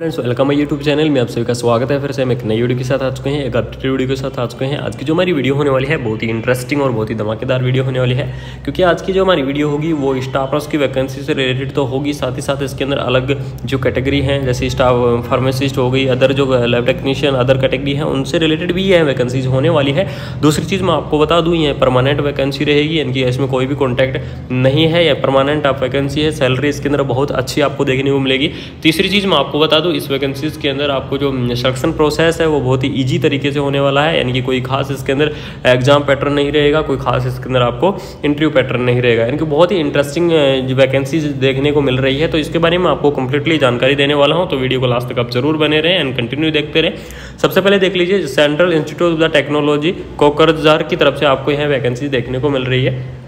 Friends welcome है YouTube channel में आप सभी का स्वागत है। फिर से हम एक नई वीडियो के साथ आ चुके हैं। एक अपडेटेड वीडियो के साथ आ चुके हैं। आज की जो हमारी वीडियो होने वाली है, बहुत ही इंटरेस्टिंग और बहुत ही धमाकेदार वीडियो होने वाली है। क्योंकि आज की जो हमारी वीडियो होगी, वो स्टाफ की वैकेंसी से रिलेटेड तो होगी। साथ ही साथ इसके अंदर अलग जो कैटेगरी हैं, जैसे स्टाफ फार्मासिस्ट हो गई अदर जो लैब टेक्नीशियन अदर कैटेगरी है, उनसे रिलेटेड भी ये वैकेंसीज होने वाली है। दूसरी चीज़ मैं आपको बता दूँ, ये परमानेंट वैकेंसी रहेगी। इनकी इसमें कोई भी कॉन्टैक्ट नहीं है। या परमानेंट आप वैकेंसी है। सैलरी इसके अंदर बहुत अच्छी आपको देखने को मिलेगी। तीसरी चीज़ मैं आपको बता दूँ इस वैकेंसीज के अंदर आपको जो सिलेक्शन प्रोसेस है, वो बहुत ही ईजी तरीके से होने वाला है। यानी कि कोई खास इसके अंदर एग्ज़ाम पैटर्न नहीं रहेगा, कोई खास इसके अंदर आपको इंटरव्यू पैटर्न नहीं रहेगा। यानी कि बहुत ही इंटरेस्टिंग वैकेंसीज देखने को मिल रही है। तो इसके बारे में आपको कंप्लीटली जानकारी देने वाला हूँ। तो वीडियो को लास्ट तक आप ज़रूर बने रहें एंड कंटिन्यू देखते रहें। सबसे पहले देख लीजिए central institute of the technology Kokrajhar की तरफ़ से आपको यहाँ वैकेंसी देखने को मिल रही है।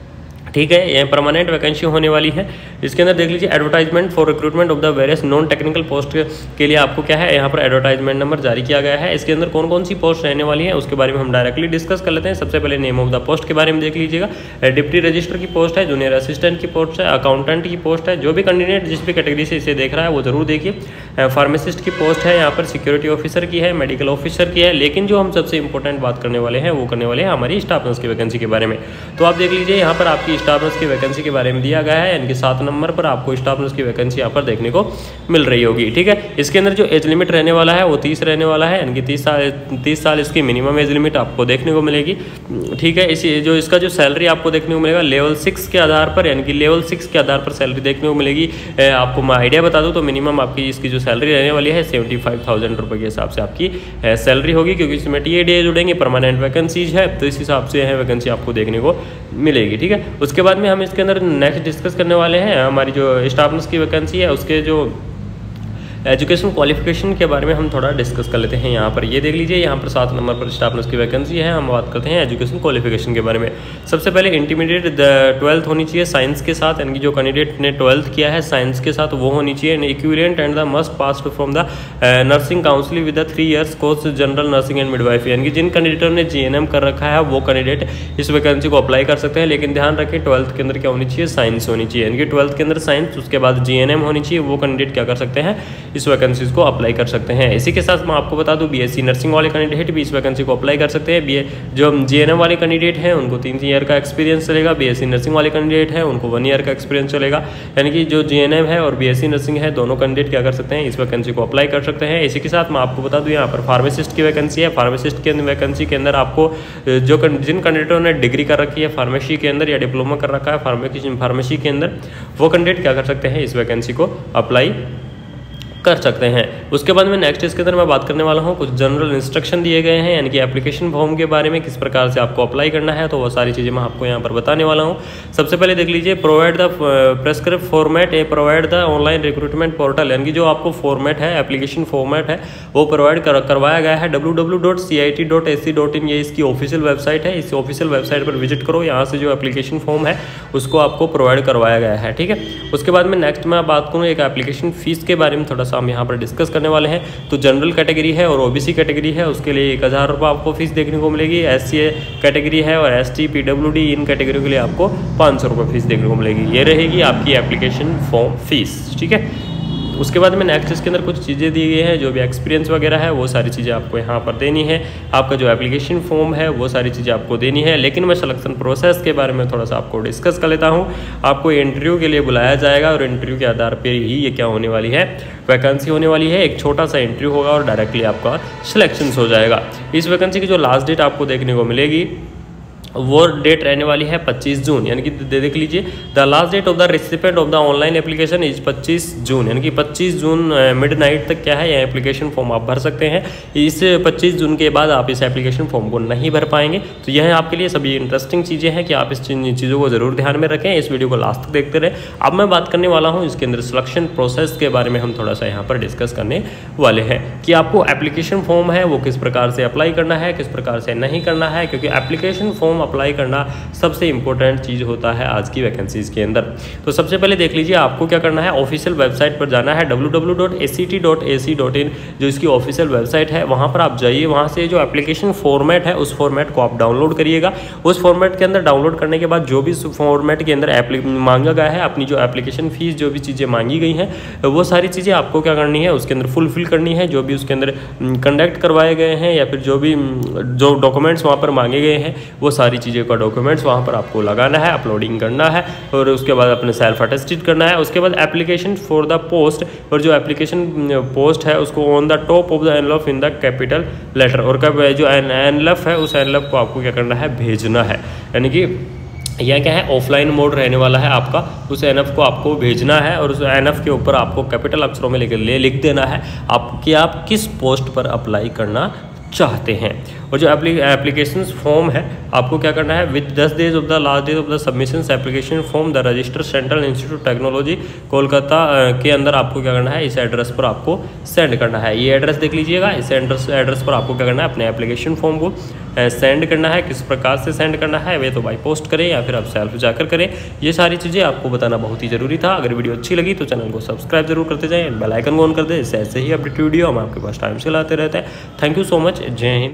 ठीक है ये परमानेंट वैकेंसी होने वाली है। इसके अंदर देख लीजिए advertisement for recruitment of the various non technical post के लिए आपको क्या है, यहाँ पर एडवर्टाइजमेंट नंबर जारी किया गया है। इसके अंदर कौन कौन सी पोस्ट रहने वाली है, उसके बारे में हम डायरेक्टली डिस्कस कर लेते हैं। सबसे पहले नेम ऑफ़ द पोस्ट के बारे में देख लीजिएगा। डिप्टी रजिस्टर की पोस्ट है जूनियर असिस्टेंट की पोस्ट है अकाउंटेंट की पोस्ट है, जो भी कैंडिडेट जिस भी कैटेगरी से इसे देख रहा है, वो ज़रूर देखिए। फार्मासिस्ट की पोस्ट है, यहाँ पर सिक्योरिटी ऑफिसर की है मेडिकल ऑफिसर की है, लेकिन जो हम सबसे इंपॉर्टेंट बात करने वाले हैं, वो करने वाले हैं हमारी स्टाफ नर्स की वैकेंसी के बारे में। तो आप देख लीजिए, यहाँ पर आपकी स्टाफ नर्स की वैकेंसी के बारे में दिया गया है यानी कि सात नंबर पर आपको स्टाफ नर्स की वैकेंसी यहाँ पर देखने को मिल रही होगी, ठीक है? इसके अंदर जो एज लिमिट रहने वाला है, वो तीस रहने वाला है, यानी कि तीस साल तीस साल इसकी मिनिमम एज लिमिट आपको देखने को मिलेगी, ठीक है? इसी, जो इसका जो सैलरी आपको देखने को मिलेगा लेवल सिक्स के आधार पर, यानी कि लेवल सिक्स के आधार पर सैलरी देखने को मिलेगी आपको मैं आइडिया बता दूँ तो मिनिमम आपकी इसकी जो सैलरी रहने वाली है, सेवेंटी फाइव थाउज़ेंड रुपये के हिसाब से आपकी सैलरी होगी, क्योंकि इसमें टी ए डी जुड़ेंगे परमानेंट वैकेंसीज है तो इस हिसाब से है वैकेंसी आपको देखने को मिलेगी, ठीक है? उसके बाद में हम इसके अंदर नेक्स्ट डिस्कस करने वाले हैं, हमारी जो स्टाफ नर्स की वैकेंसी है, उसके जो एजुकेशन क्वालिफिकेशन के बारे में हम थोड़ा डिस्कस कर लेते हैं यहाँ पर। ये देख लीजिए, यहाँ पर सात नंबर पर स्टाफ नर्स की वैकेंसी है, हम बात करते हैं एजुकेशन क्वालिफिकेशन के बारे में। सबसे पहले इंटीमीडिएट ट्वेल्थ होनी चाहिए साइंस के साथ, यानी कि जो कैंडिडेट ने ट्वेल्थ किया है साइंस के साथ वो होनी चाहिए। Equivalent and the must pass from the nursing council with the three years course general nursing and midwife यानी कि जिन कैंडिडेटों ने जी कर रखा है, वो कैंडिडेट इस वैकेंसी को अप्लाई कर सकते हैं, लेकिन ध्यान रखें ट्वेल्थ के अंदर क्या होनी चाहिए? साइंस होनी चाहिए। यानी कि ट्वेल्थ के अंदर साइंस उसके बाद जीएनएम होनी चाहिए, वो कैंडिडेट क्या कर सकते हैं? इस वैकेंसीज को अप्लाई कर सकते हैं। इसी के साथ मैं आपको बता दूँ बीएससी नर्सिंग वाले कैंडिडेट भी इस वैकेंसी को अप्लाई कर सकते हैं। बी जो जीएनएम वाले कैंडिडेट हैं, उनको तीन तीन ईयर का एक्सपीरियंस चलेगा। बीएससी नर्सिंग वाले कैंडिडेट हैं, उनको वन ईयर का एक्सपीरियंस चलेगा। यानी कि जो जीएनएम है और बीएससी नर्सिंग है, दोनों कैंडिडेट क्या कर सकते हैं, इस वैकेंसी को अप्लाई कर सकते हैं। इसी के साथ मैं आपको बता दूँ, यहाँ पर फार्मासिस्ट की वैकेंसी है। फार्मासिस्ट के वैकेंसी के अंदर आपको जो जिन कैंडिडेटों ने डिग्री कर रखी है फार्मेसी के अंदर या डिप्लोमा कर रखा है फार्मेसी के अंदर, वो कैंडिडेट क्या कर सकते हैं, इस वैकेंसी को अप्लाई कर सकते हैं। उसके बाद में नेक्स्ट इसके अंदर मैं बात करने वाला हूँ कुछ जनरल इंस्ट्रक्शन दिए गए हैं यानी कि एप्लीकेशन फॉर्म के बारे में किस प्रकार से आपको अप्लाई करना है तो वो सारी चीज़ें मैं आपको यहाँ पर बताने वाला हूँ। सबसे पहले देख लीजिए provide the prescribed format a provide the online recruitment portal यानी कि जो आपको फॉर्मेट है एप्लीकेशन फॉर्मेट है वो प्रोवाइड कर, करवाया गया है डब्ल्यू ये इसकी ऑफिशियल वेबसाइट है इस ऑफिशियल वेबसाइट पर विज़िट करो यहाँ से जो एप्लीकेशन फॉर्म है उसको आपको प्रोवाइड करवाया गया है ठीक है? उसके बाद में नेक्स्ट मैं बात करूँ एक एप्लीकेशन फ़ीस के बारे में थोड़ा सा हम यहाँ पर डिस्कस करने वाले हैं। तो जनरल कैटेगरी है और ओबीसी कैटेगरी है, उसके लिए एक हज़ार आपको फ़ीस देखने को मिलेगी। एससी कैटेगरी है और एस टी इन कैटेगरी के लिए आपको पाँच सौ फ़ीस देखने को मिलेगी। ये रहेगी आपकी एप्लीकेशन फॉर्म फ़ीस ठीक है? उसके बाद में नेक्स्ट इसके अंदर कुछ चीज़ें दी गई हैं, जो भी एक्सपीरियंस वगैरह है, वो सारी चीज़ें आपको यहाँ पर देनी है। आपका जो एप्लीकेशन फॉर्म है, वो सारी चीज़ें आपको देनी है। लेकिन मैं सलेक्शन प्रोसेस के बारे में थोड़ा सा आपको डिस्कस कर लेता हूँ। आपको इंटरव्यू के लिए बुलाया जाएगा और इंटरव्यू के आधार पर ही ये क्या होने वाली है? वैकेंसी होने वाली है। एक छोटा सा इंटरव्यू होगा और डायरेक्टली आपका सिलेक्शन हो जाएगा। इस वैकेंसी की जो लास्ट डेट आपको देखने को मिलेगी वो डेट रहने वाली है 25 जून, यानी कि दे देख लीजिए the last date of the recipient of the online application is 25 June, यानी कि 25 जून मिड नाइट तक क्या है यह एप्लीकेशन फॉर्म आप भर सकते हैं। इस 25 जून के बाद आप इस एप्लीकेशन फॉर्म को नहीं भर पाएँगे। तो यह आपके लिए सभी इंटरेस्टिंग चीज़ें हैं कि आप इस चीज़ों को ज़रूर ध्यान में रखें। इस वीडियो को लास्ट तक देखते रहे। अब मैं बात करने वाला हूँ, इसके अंदर सिलेक्शन प्रोसेस के बारे में हम थोड़ा सा यहाँ पर डिस्कस करने वाले हैं कि आपको एप्लीकेशन फॉर्म है, वो किस प्रकार से अप्लाई करना है, किस प्रकार से नहीं करना है, क्योंकि एप्लीकेशन फॉर्म अप्लाई करना सबसे इंपॉर्टेंट चीज़ होता है आज की वैकेंसीज के अंदर। तो सबसे पहले देख लीजिए आपको क्या करना है ऑफिशियल वेबसाइट पर जाना है डब्ल्यू जो इसकी ऑफिशियल वेबसाइट है, वहाँ पर आप जाइए, वहाँ से जो एप्लीकेशन फॉर्मेट है, उस फॉर्मेट को आप डाउनलोड करिएगा। उस फॉर्मेट के अंदर डाउनलोड करने के बाद जो भी फॉर्मेट के अंदर मांगा गया है, अपनी जो एप्लीकेशन फ़ीस जो भी चीज़ें मांगी गई हैं, वो सारी चीज़ें आपको क्या करनी है, उसके अंदर फुलफिल करनी है, जो भी उसके अंदर कंडक्ट करवाए गए हैं, या फिर जो भी जो डॉक्यूमेंट्स वहाँ पर मांगे गए हैं, वो सारी चीज़ें का डॉक्यूमेंट्स वहाँ पर आपको लगाना है अपलोडिंग करना है और उसके बाद अपने सेल्फ अटेस्टेड करना है। उसके बाद एप्लीकेशन फॉर द पोस्ट और जो एप्लीकेशन पोस्ट है उसको on the top of the envelope in the capital letter और कब जो एनलफ है, उस एनलफ को आपको क्या करना है, भेजना है। यानी कि यह क्या है ऑफलाइन मोड रहने वाला है आपका। उस एन को आपको भेजना है और उस एन के ऊपर आपको कैपिटल अक्षरों में लेकर ले, लिख देना है। आप, कि आप किस पोस्ट पर अप्लाई करना चाहते हैं। और जो एप्लीकेशन फॉर्म है, आपको क्या करना है? विद दस days of the last days of the submission application form the register central institute technology Kolkata के अंदर आपको क्या करना है? इस एड्रेस पर आपको सेंड करना है। ये एड्रेस देख लीजिएगा। इस एड्रेस एड्रेस पर आपको क्या करना है? अपने एप्लीकेशन फॉर्म को सेंड करना है। किस प्रकार से सेंड करना है? वे तो बाई पोस्ट करें या फिर आप सेल्फ जाकर करें। ये सारी चीज़ें आपको बताना बहुत ही ज़रूरी था। अगर वीडियो अच्छी लगी तो चैनल को सब्सक्राइब ज़रूर करते जाएँ। बेलाइकन को ऑन कर दें। इससे ऐसे ही अपडेट वीडियो हम आपके पास टाइम से लाते रहते हैं। थैंक यू सो मच जय हिंद।